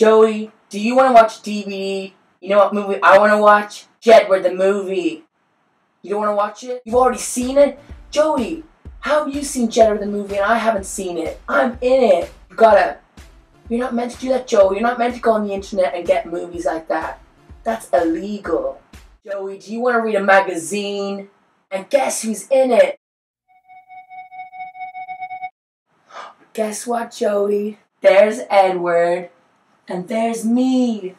Joey, do you want to watch DVD? You know what movie I want to watch? Jedward the movie. You don't want to watch it? You've already seen it? Joey, how have you seen Jedward the movie and I haven't seen it? I'm in it. You gotta. You're not meant to do that, Joey. You're not meant to go on the internet and get movies like that. That's illegal. Joey, do you want to read a magazine? And guess who's in it? Guess what, Joey? There's Edward. And there's me.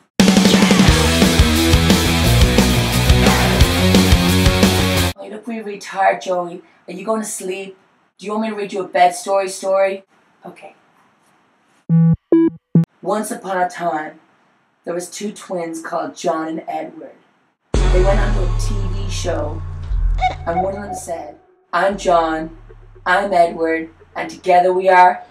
Oh, you look really, really tired, Joey. Are you going to sleep? Do you want me to read you a bed story story? Okay. Once upon a time, there was two twins called John and Edward. They went on to a TV show, and one of them said, I'm John, I'm Edward, and together we are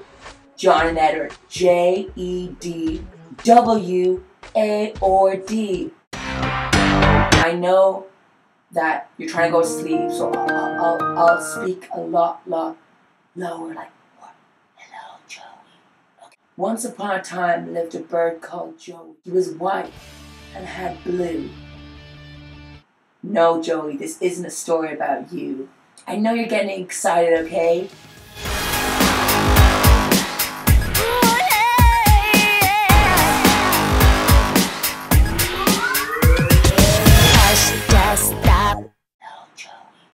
John and Edward. J E D W A or D. I know that you're trying to go to sleep, so I'll, I'll, I'll, I'll speak a lot, lot lower, like, what? Hello, Joey. Okay. Once upon a time lived a bird called Joey. He was white and had blue. No, Joey, this isn't a story about you. I know you're getting excited, okay?